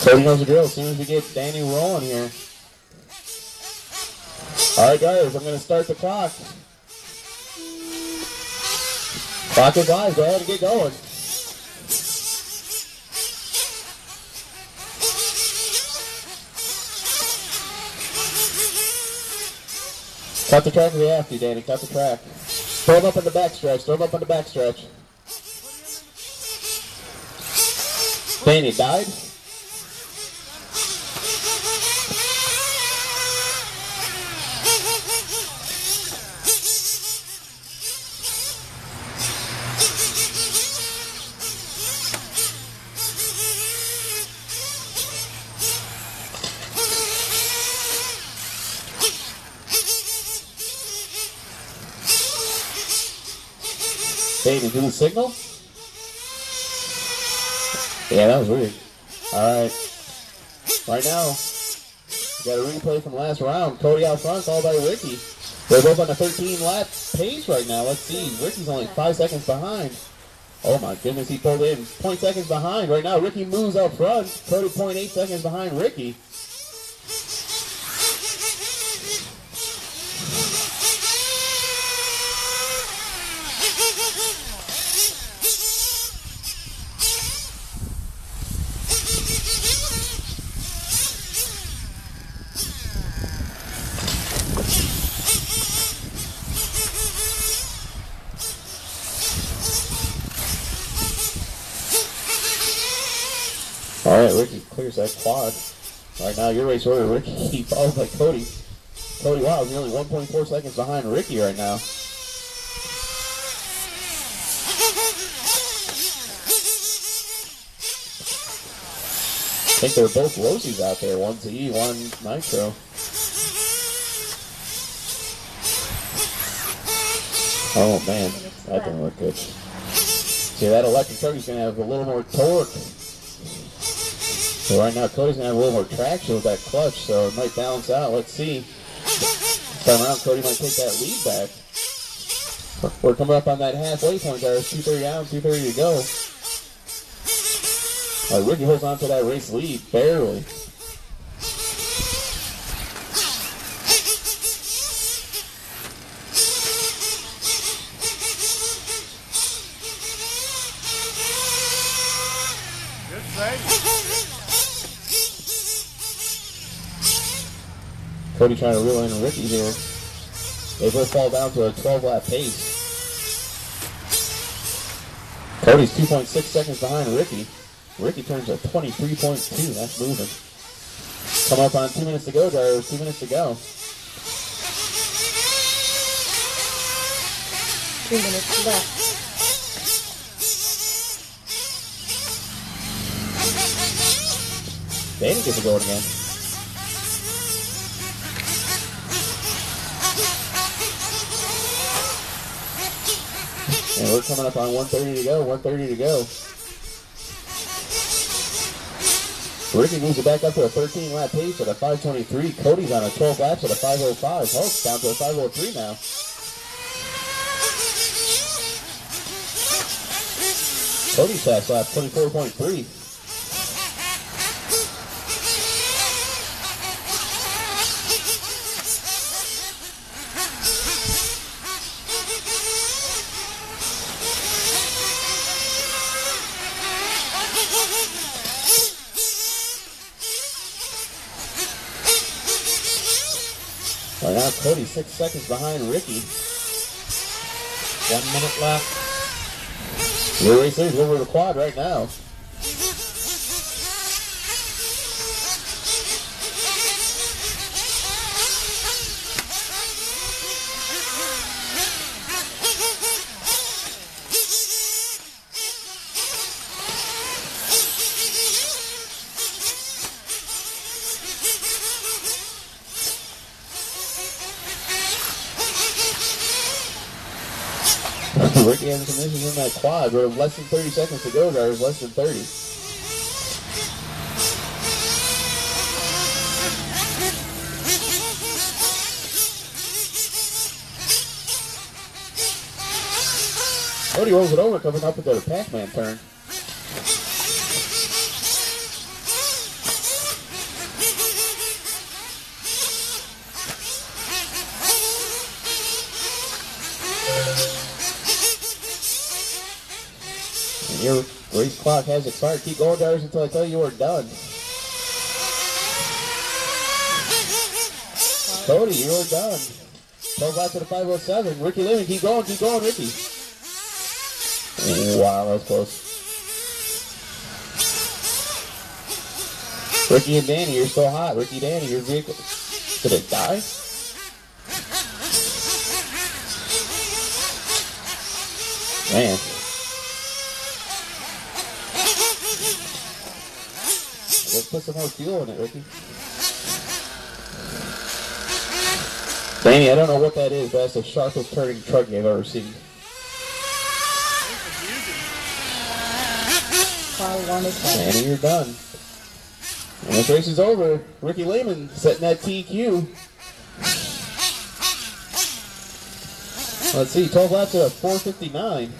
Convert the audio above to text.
Cody knows the drill as soon as we get Danny rolling here. All right, guys, I'm going to start the clock. Clock is live. Go ahead and get going. Cut the track you have to, Danny. Cut the track. Throw him up on the backstretch. Throw him up on the backstretch. Danny died. Danny, do the signal? Yeah, that was weird. All right. Now, we got a replay from last round. Cody out front, followed by Ricky. They're both on a 13 lap pace right now. Let's see. Ricky's only five seconds behind. Oh my goodness, he pulled in. Point seconds behind right now. Ricky moves out front. Cody 0.8 seconds behind Ricky. All right, Ricky clears that quad. Right now, your race order, Ricky, followed by Cody. Cody Wow is nearly 1.4 seconds behind Ricky right now. I think they're both Losis out there. One's E, one Nitro. Oh man, that didn't look good. See, that electric going to have a little more torque. So right now, Cody's going to have a little more traction with that clutch, so it might balance out. Let's see. Time around, Cody might take that lead back. We're coming up on that halfway point there. It's 2.30 down, 2.30 to go. Uh, Ricky holds on to that race lead, barely. Good save. Cody trying to reel in Ricky here. They both fall down to a 12 lap pace. Cody's 2.6 seconds behind Ricky. Ricky turns at 23.2. That's moving. Come up on two minutes to go, drivers. Two minutes to go. Two minutes left. Danny gets to go again. And we're coming up on 130 to go. 130 to go. Ricky moves it back up to a 13 lap pace at a 523. Cody's on a 12 laps at a 505. Hulk's down to a 503 now. Cody's fast lap 24.3. now, Cody six seconds behind Ricky. One minute left. Race is over the quad right now. Ricky Evans is in that quad. We're less than 30 seconds to go, guys. Less than 30. Cody rolls it over, coming up with their Pac-Man turn. clock has expired. Keep going, drivers, until I tell you we're done. Cody, you're done. 12 laps to the 507. Ricky Lehman, keep going, keep going, Ricky. Wow, that was close. Ricky and Danny, you're so hot. Ricky, Danny, your vehicle. Did it die? Man. Let's put some more fuel in it, Ricky. Danny, I don't know what that is, but that's the sharpest turning truck I've ever seen. Danny, you're done. And this race is over. Ricky Lehman setting that TQ. Let's see, 12 laps at 459.